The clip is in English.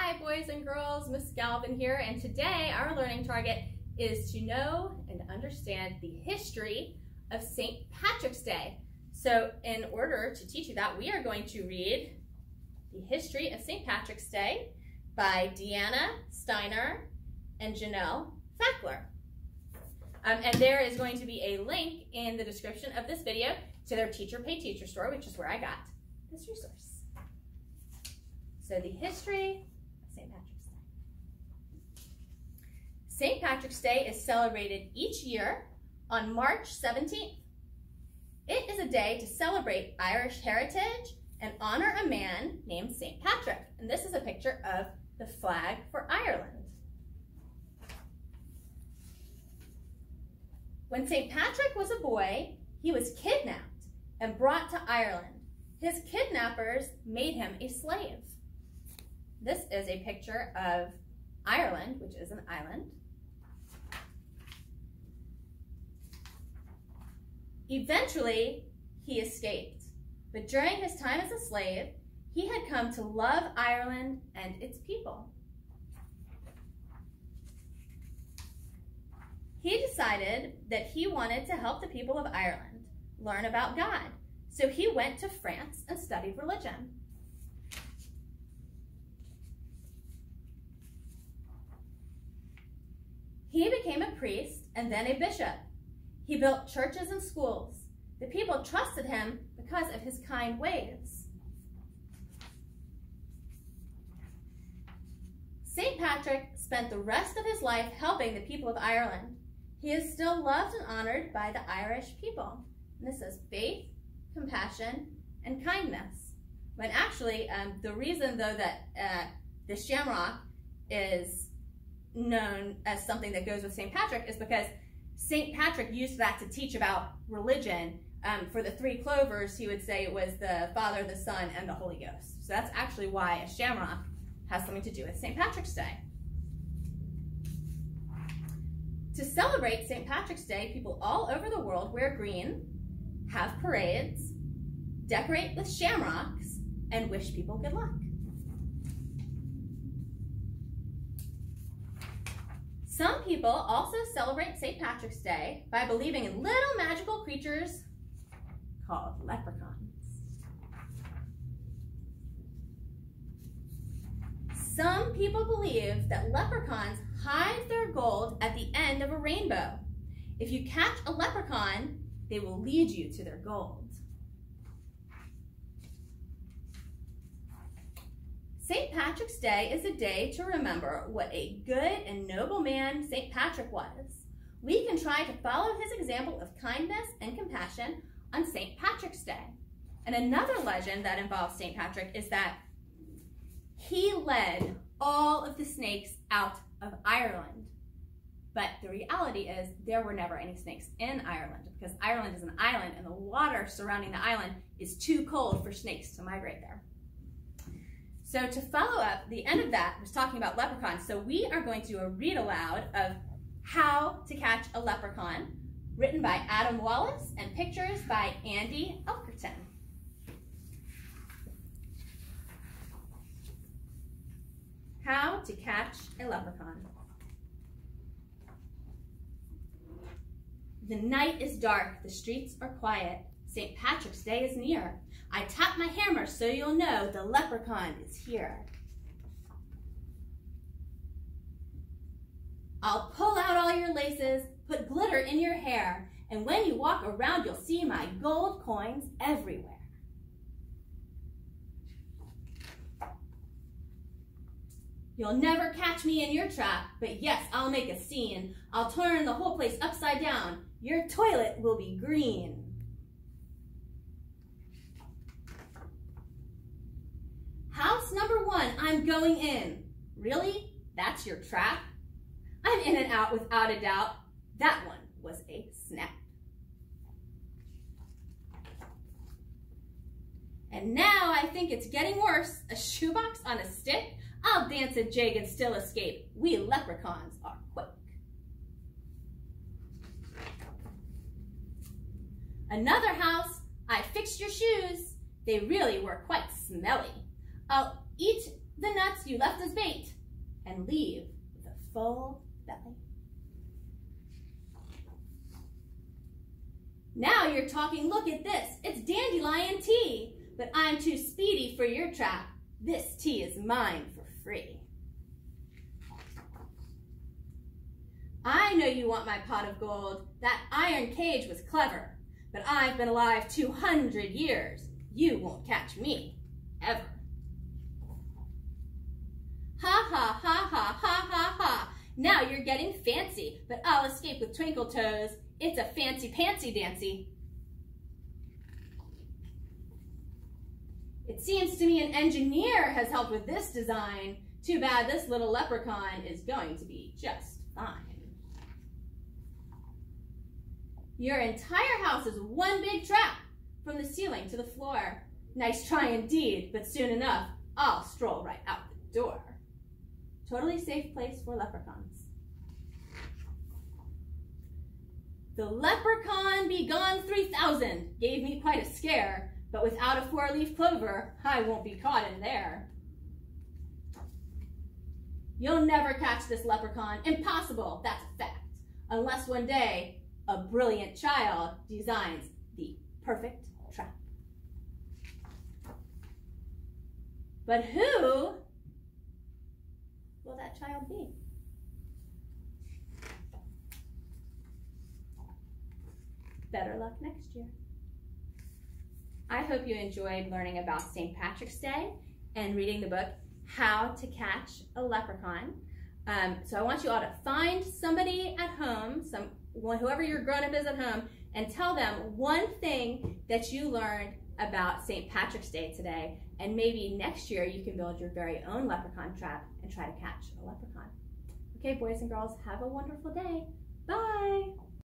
Hi boys and girls, Miss Galvin here, and today our learning target is to know and understand the history of St. Patrick's Day. So in order to teach you that, we are going to read The History of St. Patrick's Day by Deanna Steiner and Janelle Fackler. Um, and there is going to be a link in the description of this video to their Teacher Pay Teacher store, which is where I got this resource. So the history St. Patrick's Day. St. Patrick's Day is celebrated each year on March 17th. It is a day to celebrate Irish heritage and honor a man named St. Patrick. And this is a picture of the flag for Ireland. When St. Patrick was a boy, he was kidnapped and brought to Ireland. His kidnappers made him a slave. This is a picture of Ireland, which is an island. Eventually, he escaped. But during his time as a slave, he had come to love Ireland and its people. He decided that he wanted to help the people of Ireland learn about God. So he went to France and studied religion. He became a priest and then a bishop. He built churches and schools. The people trusted him because of his kind ways. St. Patrick spent the rest of his life helping the people of Ireland. He is still loved and honored by the Irish people. And this is faith, compassion, and kindness. When actually, um, the reason though that uh, the shamrock is known as something that goes with St. Patrick is because St. Patrick used that to teach about religion. Um, for the three clovers, he would say it was the Father, the Son, and the Holy Ghost. So that's actually why a shamrock has something to do with St. Patrick's Day. To celebrate St. Patrick's Day, people all over the world wear green, have parades, decorate with shamrocks, and wish people good luck. Some people also celebrate St. Patrick's Day by believing in little magical creatures called leprechauns. Some people believe that leprechauns hide their gold at the end of a rainbow. If you catch a leprechaun, they will lead you to their gold. St. Patrick's Day is a day to remember what a good and noble man St. Patrick was. We can try to follow his example of kindness and compassion on St. Patrick's Day. And another legend that involves St. Patrick is that he led all of the snakes out of Ireland. But the reality is there were never any snakes in Ireland because Ireland is an island and the water surrounding the island is too cold for snakes to migrate there. So to follow up, the end of that was talking about leprechauns. So we are going to do a read aloud of How to Catch a Leprechaun, written by Adam Wallace and pictures by Andy Elkerton. How to Catch a Leprechaun. The night is dark, the streets are quiet. St. Patrick's Day is near. I tap my hammer so you'll know the leprechaun is here. I'll pull out all your laces, put glitter in your hair, and when you walk around, you'll see my gold coins everywhere. You'll never catch me in your trap, but yes, I'll make a scene. I'll turn the whole place upside down. Your toilet will be green. I'm going in. Really? That's your trap? I'm in and out without a doubt. That one was a snap. And now I think it's getting worse. A shoebox on a stick? I'll dance a jig and still escape. We leprechauns are quick. Another house, I fixed your shoes. They really were quite smelly. I'll eat the nuts you left as bait, and leave with a full belly. Now you're talking, look at this, it's dandelion tea, but I'm too speedy for your trap. This tea is mine for free. I know you want my pot of gold. That iron cage was clever, but I've been alive 200 years. You won't catch me, ever. Ha ha ha ha ha ha ha. Now you're getting fancy, but I'll escape with twinkle toes. It's a fancy pantsy dancy. It seems to me an engineer has helped with this design. Too bad this little leprechaun is going to be just fine. Your entire house is one big trap, from the ceiling to the floor. Nice try indeed, but soon enough, I'll stroll right out. Totally safe place for leprechauns. The leprechaun begone 3000 gave me quite a scare, but without a four-leaf clover, I won't be caught in there. You'll never catch this leprechaun. Impossible, that's a fact. Unless one day, a brilliant child designs the perfect trap. But who child be? Better luck next year. I hope you enjoyed learning about St. Patrick's Day and reading the book, How to Catch a Leprechaun. Um, so I want you all to find somebody at home, some whoever your grown-up is at home, and tell them one thing that you learned about St. Patrick's Day today, and maybe next year you can build your very own leprechaun trap and try to catch a leprechaun. Okay, boys and girls, have a wonderful day. Bye.